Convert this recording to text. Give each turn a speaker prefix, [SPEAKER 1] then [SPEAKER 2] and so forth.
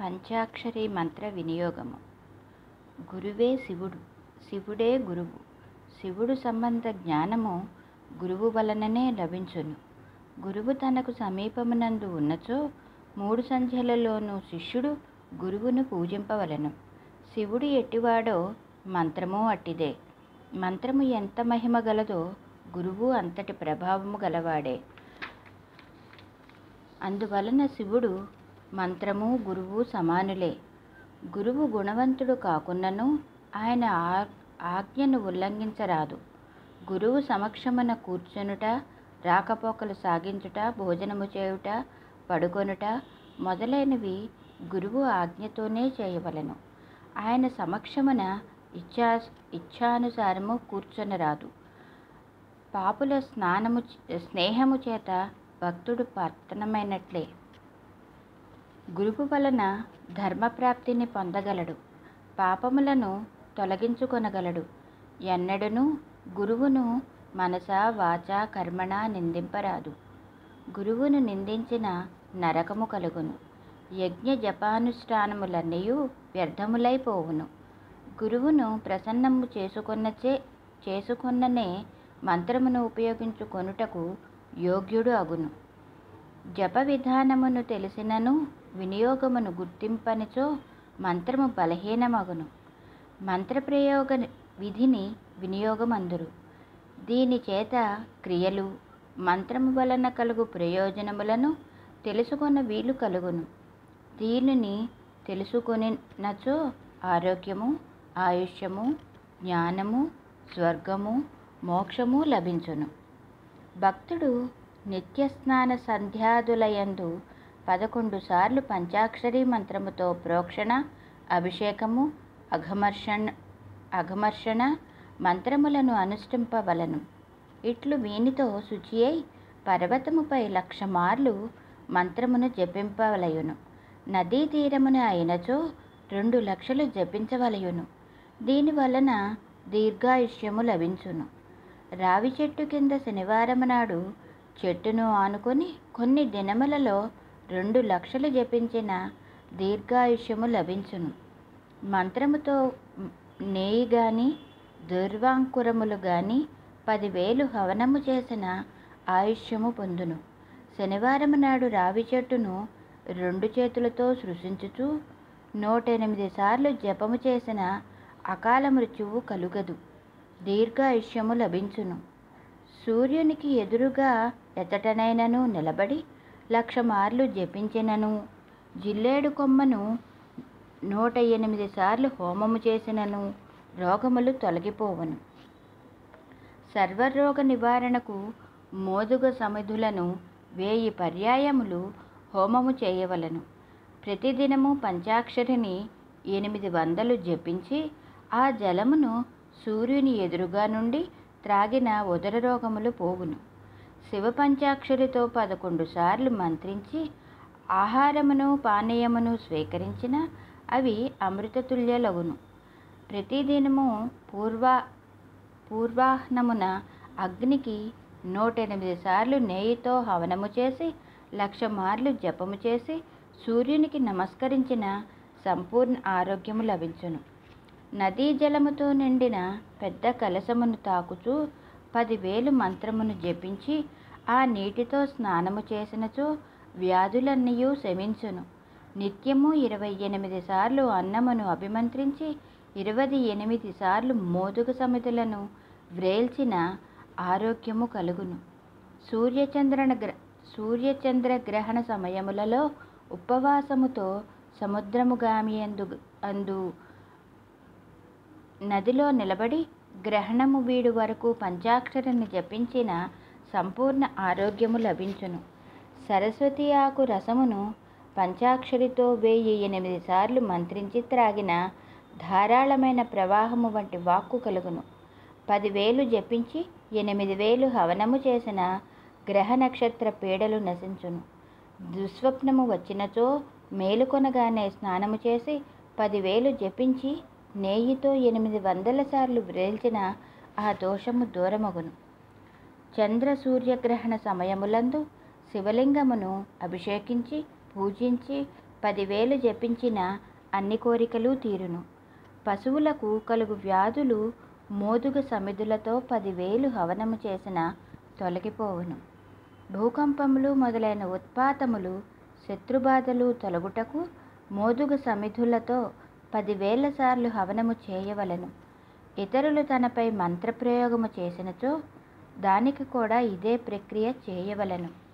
[SPEAKER 1] పంచాక్షరి మంత్ర వినియోగము. గురువే శివుడు శివుడే గురువు. శివుడు సంబంధ జ్ఞానము గురువు వలననే లభించును. గురువు తనకు సమీపమునందు ఉన్నచో మూడు సంధ్యలలోనూ శిష్యుడు గురువును పూజింపవలెను. శివుడు ఎట్టివాడో మంత్రము అట్టిదే. మంత్రము ఎంత మహిమ గలదో గురువు అంతటి ప్రభావము గలవాడే. అందువలన శివుడు మంత్రము గురువు సమానులే. గురువు గుణవంతుడు కాకున్నను ఆయన ఆజ్ఞను ఉల్లంఘించరాదు. గురువు సమక్షమున కూర్చొనుట రాకపోకలు సాగించుట భోజనము చేయుట పడుకొనుట మొదలైనవి గురువు ఆజ్ఞతోనే చేయవలెను. ఆయన సమక్షమున ఇచ్చా ఇచ్ఛానుసారము కూర్చొనరాదు. పాపుల స్నానము స్నేహము చేత భక్తుడు పర్తనమైనట్లే గురువు వలన ధర్మప్రాప్తిని పొందగలడు. పాపములను తొలగించుకొనగలడు. ఎన్నడను గురువును మనస వాచ కర్మణ నిందింపరాదు. గురువును నిందించిన నరకము కలుగును. యజ్ఞ జపానుష్ఠానములన్నీ వ్యర్థములైపోవును గురువును ప్రసన్నము చేసుకొన్నచే చేసుకొన్ననే మంత్రమును ఉపయోగించుకొనుటకు యోగ్యుడు అగును. జప విధానమును తెలిసినను వినియోగమును గుర్తింపనిచో మంత్రము బలహీనమగును. మంత్రప్రయోగ విధిని వినియోగమందురు. దీని చేత క్రియలు మంత్రము వలన కలుగు ప్రయోజనములను తెలుసుకున్న వీలు కలుగును. దీనిని తెలుసుకునినచో ఆరోగ్యము ఆయుష్యము జ్ఞానము స్వర్గము మోక్షము లభించును. భక్తుడు నిత్య స్నాన సంధ్యాదులయందు పదకొండు సార్లు పంచాక్షరి మంత్రముతో ప్రోక్షణ అభిషేకము అఘమర్షణ అఘమర్షణ మంత్రములను అనుష్ఠింపవలను. ఇట్లు వీనితో శుచి అయి పర్వతముపై లక్ష మార్లు మంత్రమును జపింపవలయును. నదీ తీరమున అయినచో రెండు లక్షలు జపించవలయును. దీని వలన దీర్ఘాయుష్యము లభించును. రావి చెట్టు కింద శనివారం నాడు చెట్టును ఆనుకొని కొన్ని దినములలో రెండు లక్షలు జపించిన దీర్ఘాయుష్యము లభించును. మంత్రముతో నేయి గాని దుర్వాంకురములు గాని పదివేలు హవనము చేసిన ఆయుష్యము పొందును. శనివారం నాడు రావి చెట్టును రెండు చేతులతో సృశించుచు నూట ఎనిమిది సార్లు జపము చేసిన అకాల మృత్యువు కలుగదు. దీర్ఘాయుష్యము లభించును. సూర్యునికి ఎదురుగా ఎతటనైనను నిలబడి లక్ష మార్లు జపించినను. జిల్లేడు కొమ్మను నూట ఎనిమిది సార్లు హోమము చేసినను. రోగములు తొలగిపోవను. సర్వరోగ నివారణకు మోదుగ సమిధులను వేయి పర్యాయములు హోమము చేయవలను. ప్రతిదినము పంచాక్షరిని ఎనిమిది వందలు జపించి ఆ జలమును సూర్యుని ఎదురుగా నుండి త్రాగిన ఉదర రోగములు పోవును. శివ పంచాక్షరితో పదకొండు సార్లు మంత్రించి ఆహారమును పానీయమును స్వీకరించిన అవి అమృతతుల్యలగును. ప్రతిదినము పూర్వ పూర్వాహ్నమున అగ్నికి నూట ఎనిమిది సార్లు నెయ్యితో హవనము చేసి లక్ష మార్లు జపము చేసి సూర్యునికి నమస్కరించిన సంపూర్ణ ఆరోగ్యము లభించును. నదీ జలముతో నిండిన పెద్ద కలశమును తాకుచూ పదివేలు మంత్రమును జపించి ఆ నీటితో స్నానము చేసినచో వ్యాధులన్నీ శమించును. నిత్యము ఇరవై ఎనిమిది సార్లు అన్నమును అభిమంత్రించి ఇరవై ఎనిమిది సార్లు మోదుగ సమితులను వ్రేల్చిన ఆరోగ్యము కలుగును. సూర్యచంద్రన గ్ర సూర్యచంద్ర గ్రహణ సమయములలో ఉపవాసముతో సముద్రముగామి అందు అందు నదిలో నిలబడి గ్రహణము వీడు వరకు పంచాక్షరిని జపించిన సంపూర్ణ ఆరోగ్యము లభించును. సరస్వతి ఆకు రసమును పంచాక్షరితో వెయ్యి ఎనిమిది సార్లు మంత్రించి త్రాగిన ధారాళమైన ప్రవాహము వంటి వాక్కు కలుగును. పదివేలు జపించి ఎనిమిది వేలు హవనము చేసిన గ్రహ నక్షత్ర పీడలు నశించును. దుస్వప్నము వచ్చినచో మేలుకొనగానే స్నానము చేసి పదివేలు జపించి నేయితో ఎనిమిది వందల సార్లు వ్రేల్చిన ఆ దోషము దూరమగును. చంద్ర సూర్యగ్రహణ సమయములందు శివలింగమును అభిషేకించి పూజించి పదివేలు జపించిన అన్ని కోరికలు తీరును. పశువులకు కలుగు వ్యాధులు మోదుగ సమిధులతో పదివేలు హవనము చేసిన తొలగిపోవును. భూకంపములు మొదలైన ఉత్పాతములు శత్రుబాధలు తొలగుటకు మోదుగ సమిధులతో పదివేల సార్లు హవనము చేయవలను. ఇతరులు తనపై మంత్రప్రయోగము చేసినచో దానికి కూడా ఇదే ప్రక్రియ చేయవలను.